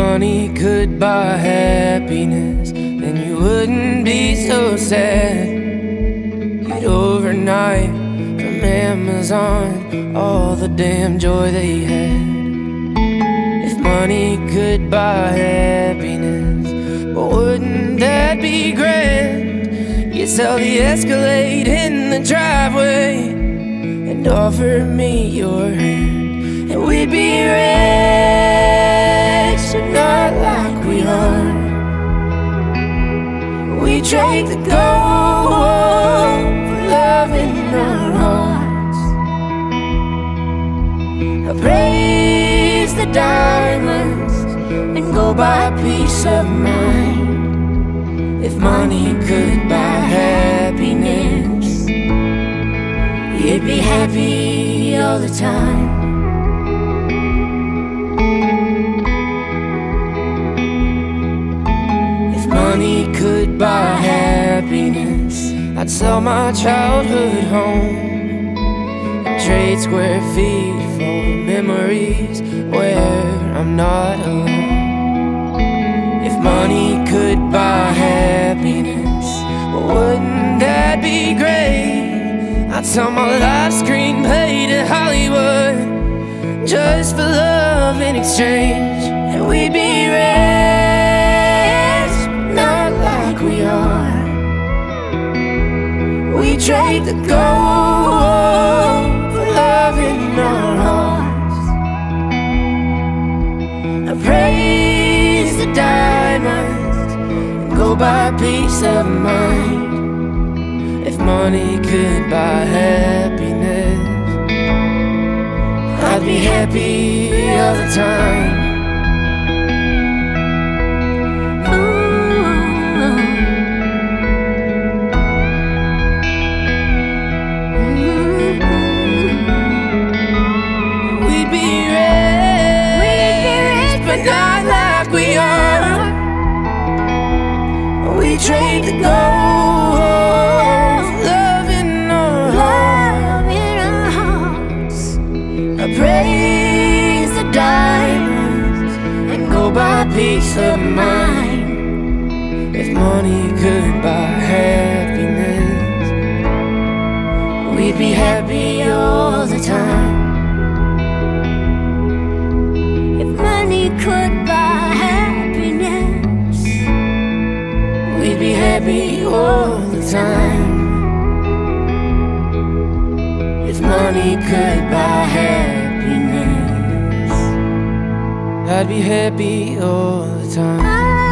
money could buy happiness, then you wouldn't be so sad. You'd overnight from Amazon all the damn joy they had. If money could buy happiness, wouldn't that be grand? You'd sell the Escalade in the driveway and offer me your hand, and we'd be rich, we trade the gold for love in our hearts. I praise the diamonds and go buy peace of mind. If money could buy happiness, you'd be happy all the time. Money could buy happiness, I'd sell my childhood home trade square feet for memories where I'm not alone. If money could buy happiness, wouldn't that be great? I'd sell my life screenplay to Hollywood just for love in exchange, and we'd be rich, trade the gold for love in our hearts. I praise the diamonds and go buy peace of mind. If money could buy happiness, I'd be happy all the time. Trade the gold, love in our hearts. I praise the diamonds and go buy peace of mind. If money could buy happiness, we'd be happy all the time. If money could happy all the time. If money could buy happiness, I'd be happy all the time.